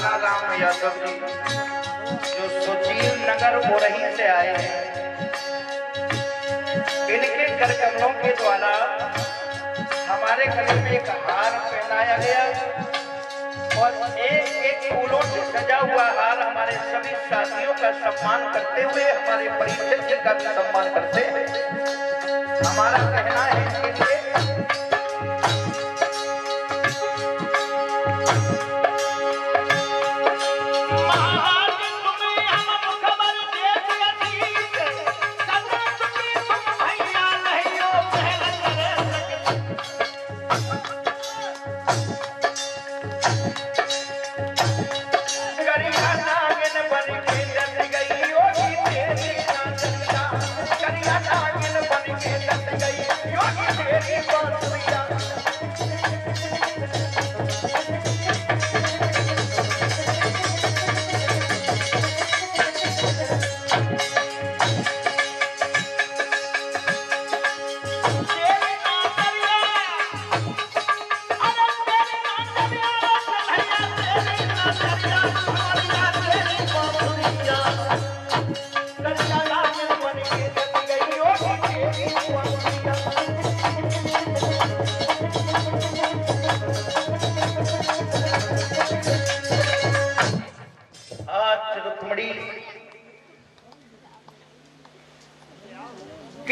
लाला राम यादव जी, जो सुशील नगर बोरही से आए हैं। इनके कर कमलों के द्वारा हमारे गले में एक हार पहनाया गया और एक एक फूलों से सजा हुआ हार हमारे सभी साथियों का सम्मान करते हुए हमारे परिचय का भी सम्मान करते हैं। हमारा कहना है इनके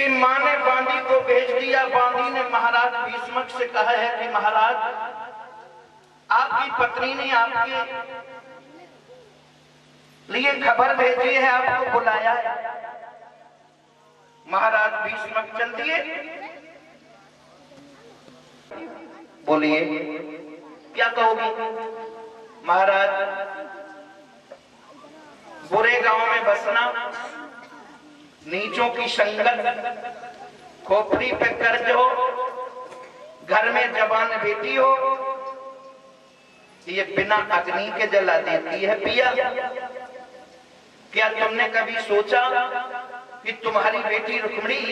कि माँ ने बांदी को भेज दिया। बांदी ने महाराज भीष्मक से कहा है कि महाराज, आपकी पत्नी ने आपके लिए खबर भेजी है, आपको बुलाया है। महाराज भीष्मक, चल दिए। बोलिए, क्या कहोगी? महाराज, बुरे गाँव में बसना नीचों की संगत, खोपड़ी पे कर्ज हो, घर में जवान बेटी हो, ये बिना अग्नि के जला देती है पिया। क्या तुमने कभी सोचा कि तुम्हारी बेटी रुक्मणी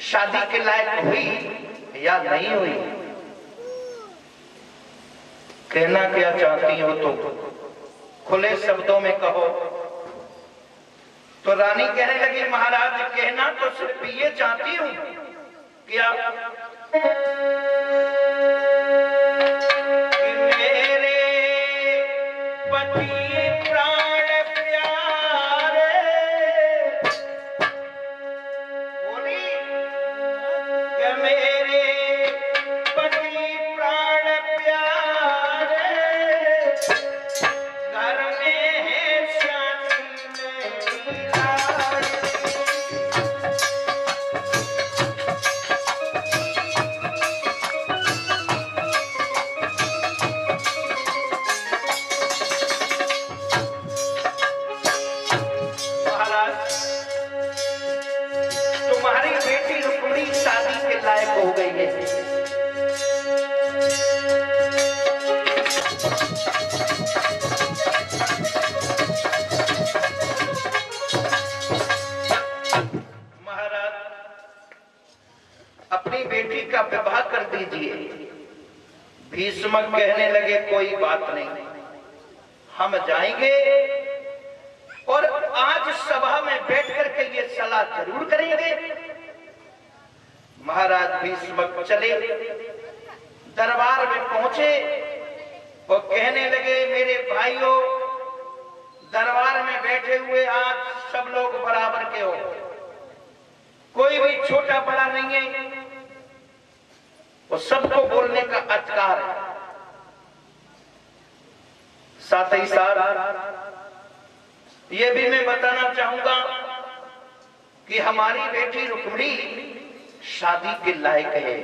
शादी के लायक हुई या नहीं हुई? कहना क्या चाहती हो तुम? खुले शब्दों में कहो तो रानी कहने लगी महाराज कहना तो सिर्फ़ ये चाहती हूँ। कि शादी के लायक हो गई है। महाराज, अपनी बेटी का विवाह कर दीजिए। भीष्मक कहने लगे, कोई बात नहीं। हम जाएँगे और आज सभा में बैठ करके ये सलाह ज़रूर करेंगे। महाराज भीष्मक चले। दरबार में पहुँचे और कहने लगे, मेरे भाइयों, दरबार में बैठे हुए आज सब लोग बराबर के हो। कोई भी छोटा बड़ा नहीं है। वो सबको बोलने का अधिकार है। साथ ही साथ, ये भी मैं बताना चाहूँगा कि हमारी बेटी रुक्मणी शादी के लायक है।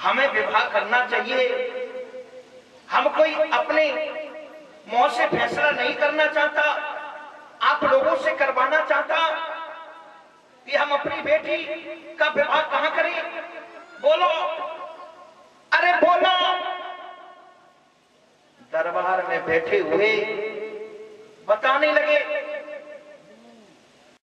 हमें विवाह करना चाहिए। हम कोई अपने मुँह से फैसला नहीं करना चाहता। आप लोगों से करवाना चाहता कि हम अपनी बेटी का विवाह कहाँ करें? बोलो। अरे बोलो। दरबार में बैठे हुए बताने लगे